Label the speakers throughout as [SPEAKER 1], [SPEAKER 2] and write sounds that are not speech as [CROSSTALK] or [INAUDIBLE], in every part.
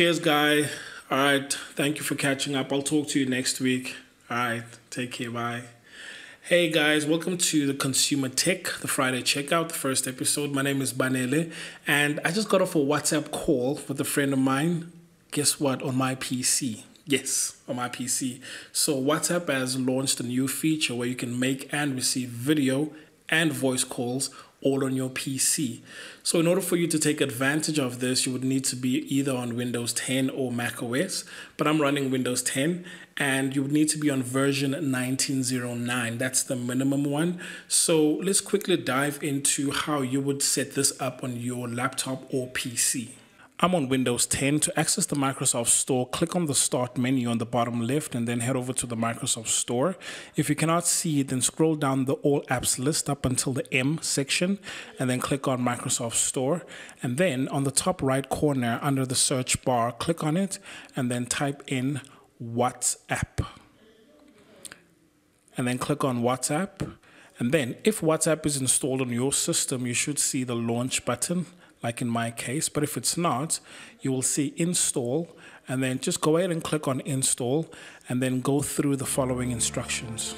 [SPEAKER 1] Cheers, guy. All right. Thank you for catching up. I'll talk to you next week. All right. Take care. Bye. Hey guys, welcome to the Consumer Tech, the Friday checkout, the first episode. My name is Banele, and I just got off a WhatsApp call with a friend of mine. Guess what? On my PC. Yes, on my PC. So, WhatsApp has launched a new feature where you can make and receive video and voice calls all on your PC. So, in order for you to take advantage of this, you would need to be either on Windows 10 or Mac OS. But I'm running Windows 10, and you would need to be on version 1909. That's the minimum one. So, let's quickly dive into how you would set this up on your laptop or PC. I'm on Windows 10. To access the Microsoft Store, click on the Start menu on the bottom left and then head over to the Microsoft Store. If you cannot see it, then scroll down the All Apps list up until the M section and then click on Microsoft Store. And then on the top right corner under the search bar, click on it and then type in WhatsApp. And then click on WhatsApp. And then if WhatsApp is installed on your system, you should see the launch button like in my case. But if it's not, you will see install and then just go ahead and click on install and then go through the following instructions.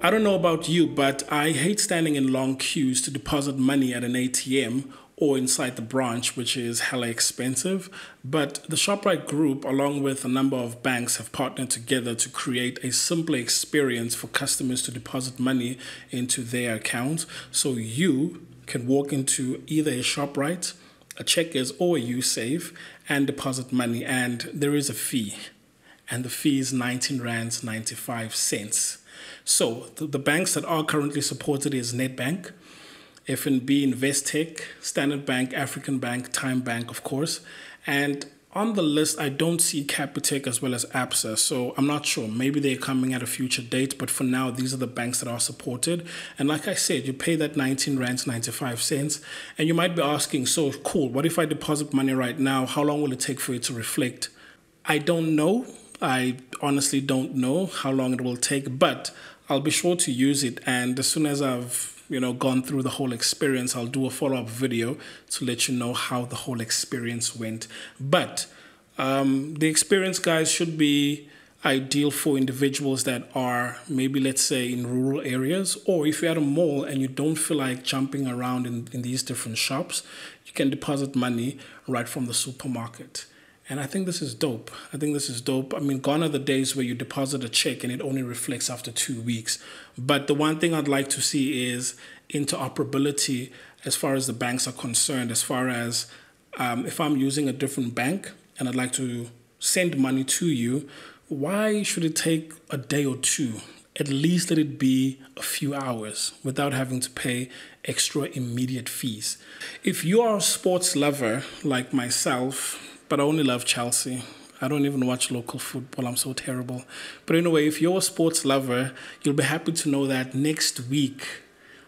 [SPEAKER 1] I don't know about you, but I hate standing in long queues to deposit money at an ATM or inside the branch, which is hella expensive. But the ShopRite Group, along with a number of banks, have partnered together to create a simpler experience for customers to deposit money into their accounts. So you can walk into either a ShopRite, a Checkers, or a USave and deposit money, and there is a fee. And the fee is 19 rands 95 cents. So the, the banks that are currently supported is Nedbank, FNB, Investec, Standard Bank, African Bank, TymeBank, of course. And on the list, I don't see Capitec as well as ABSA, so I'm not sure. Maybe they're coming at a future date, but for now, these are the banks that are supported. And like I said, you pay that 19 rands 95 cents, and you might be asking, so cool, what if I deposit money right now? How long will it take for it to reflect? I don't know. I honestly don't know how long it will take, but I'll be sure to use it. And as soon as I've you know gone through the whole experience i'll do a follow-up video to let you know how the whole experience went. But um, the experience guys should be ideal for individuals that are maybe let's say in rural areas or if you're at a mall and you don't feel like jumping around in, in these different shops you can deposit money right from the supermarket and I think this is dope. I think this is dope. I mean, gone are the days where you deposit a check and it only reflects after two weeks. But the one thing I'd like to see is interoperability as far as the banks are concerned, as far as um, if I'm using a different bank and I'd like to send money to you, why should it take a day or two? At least let it be a few hours without having to pay extra immediate fees. If you are a sports lover like myself, but I only love Chelsea. I don't even watch local football. I'm so terrible. But anyway, if you're a sports lover, you'll be happy to know that next week,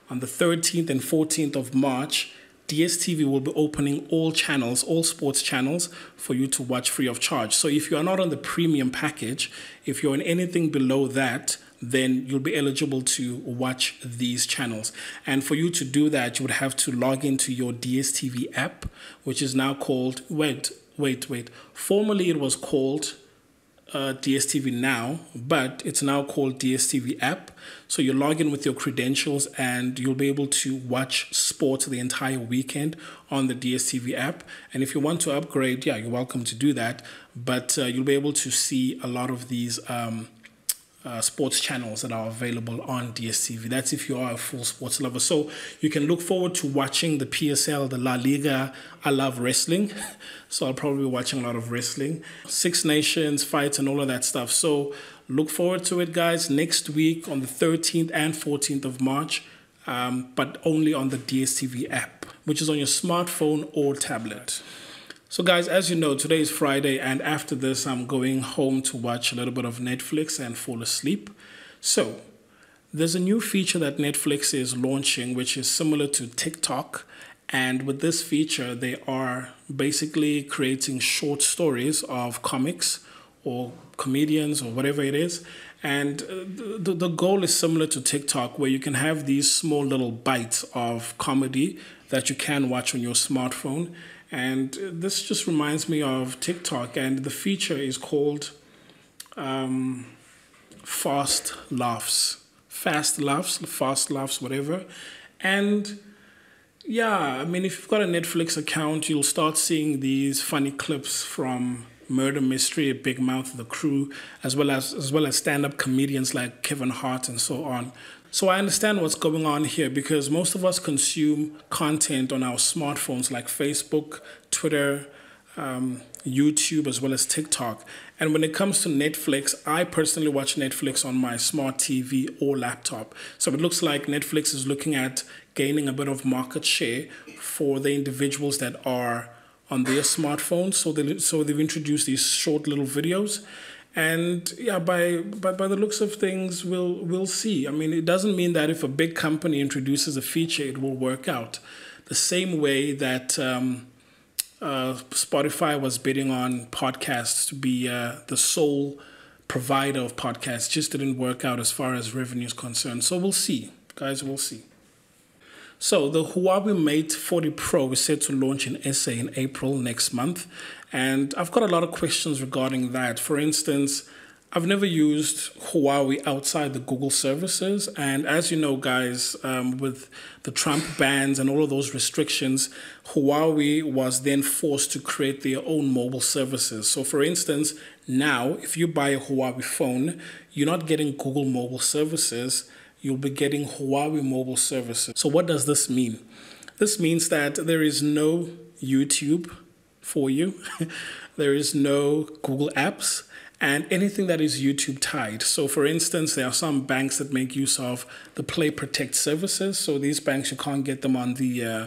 [SPEAKER 1] on the 13th and 14th of March, DSTV will be opening all channels, all sports channels, for you to watch free of charge. So if you are not on the premium package, if you're on anything below that, then you'll be eligible to watch these channels. And for you to do that, you would have to log into your DSTV app, which is now called, wait, wait, wait. Formerly, it was called uh, DSTV Now, but it's now called DSTV App. So you log in with your credentials and you'll be able to watch sports the entire weekend on the DSTV app. And if you want to upgrade, yeah, you're welcome to do that. But uh, you'll be able to see a lot of these. Um, uh, sports channels that are available on DSTV. That's if you are a full sports lover. So you can look forward to watching the PSL, the La Liga. I love wrestling, [LAUGHS] so I'll probably be watching a lot of wrestling, Six Nations fights, and all of that stuff. So look forward to it, guys. Next week on the 13th and 14th of March, um, but only on the DSTV app, which is on your smartphone or tablet. So, guys, as you know, today is Friday, and after this, I'm going home to watch a little bit of Netflix and fall asleep. So, there's a new feature that Netflix is launching, which is similar to TikTok And with this feature, they are basically creating short stories of comics or comedians or whatever it is. And uh, the, the goal is similar to TikTok, where you can have these small little bites of comedy that you can watch on your smartphone. And this just reminds me of TikTok, and the feature is called um, Fast Laughs. Fast Laughs, Fast Laughs, whatever. And yeah, I mean, if you've got a Netflix account, you'll start seeing these funny clips from Murder Mystery, Big Mouth, The Crew, as well as as well as stand-up comedians like Kevin Hart and so on. So I understand what's going on here because most of us consume content on our smartphones like Facebook, Twitter, um, YouTube, as well as TikTok. And when it comes to Netflix, I personally watch Netflix on my smart TV or laptop. So it looks like Netflix is looking at gaining a bit of market share for the individuals that are on their smartphones. So they so they've introduced these short little videos. And yeah, by, by by the looks of things, we'll we'll see. I mean, it doesn't mean that if a big company introduces a feature, it will work out. The same way that um, uh, Spotify was bidding on podcasts to be uh, the sole provider of podcasts, just didn't work out as far as revenue is concerned. So we'll see, guys. We'll see. So the Huawei Mate 40 Pro is set to launch in SA in April next month, and I've got a lot of questions regarding that. For instance, I've never used Huawei outside the Google services. And as you know, guys, um, with the Trump bans and all of those restrictions, Huawei was then forced to create their own mobile services. So, for instance, now if you buy a Huawei phone, you're not getting Google mobile services, you'll be getting Huawei mobile services. So, what does this mean? This means that there is no YouTube for you, [LAUGHS] there is no Google Apps and anything that is YouTube tied. So, for instance, there are some banks that make use of the Play Protect services. So, these banks, you can't get them on the uh,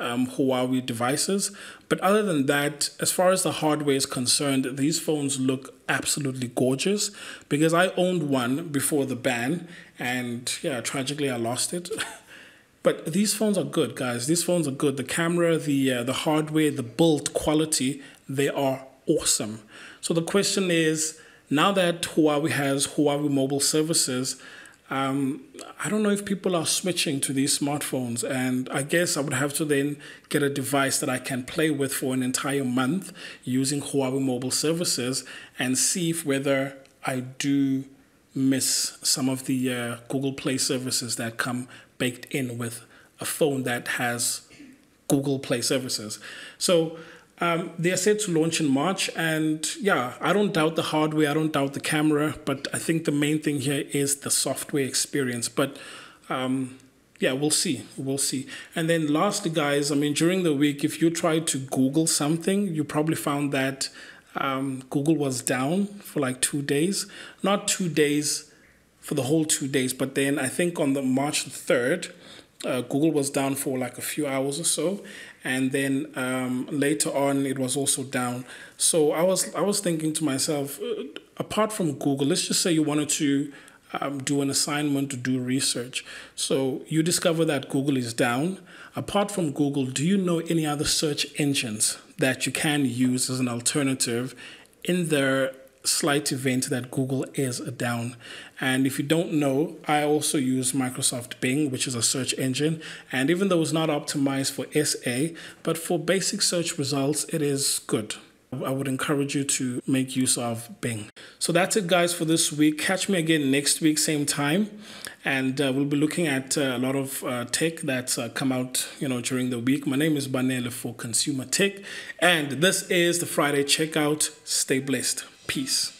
[SPEAKER 1] um, Huawei devices. But other than that, as far as the hardware is concerned, these phones look absolutely gorgeous because I owned one before the ban, and yeah, tragically, I lost it. [LAUGHS] But these phones are good, guys. These phones are good. The camera, the uh, the hardware, the build quality, they are awesome. So the question is now that Huawei has Huawei mobile services, um, I don't know if people are switching to these smartphones, and I guess I would have to then get a device that I can play with for an entire month using Huawei mobile services and see if whether I do miss some of the uh, Google Play services that come baked in with a phone that has Google Play services. So um, they are set to launch in March, and yeah, I don't doubt the hardware, I don't doubt the camera, but I think the main thing here is the software experience. But um, yeah, we'll see, we'll see. And then lastly, guys, I mean, during the week, if you tried to Google something, you probably found that um, Google was down for like two days, not two days for the whole two days, but then I think on the March 3rd, uh, Google was down for like a few hours or so, and then um, later on it was also down. So I was I was thinking to myself, uh, apart from Google, let's just say you wanted to um, do an assignment to do research. So you discover that Google is down. Apart from Google, do you know any other search engines that you can use as an alternative in their slight event that Google is down. And if you don't know, I also use Microsoft Bing, which is a search engine. And even though it's not optimized for SA, but for basic search results, it is good. I would encourage you to make use of Bing. So that's it, guys, for this week. Catch me again next week, same time. And uh, we'll be looking at uh, a lot of uh, tech that's uh, come out, you know, during the week. My name is Banele for Consumer Tech, and this is the Friday Checkout. Stay blessed. Peace.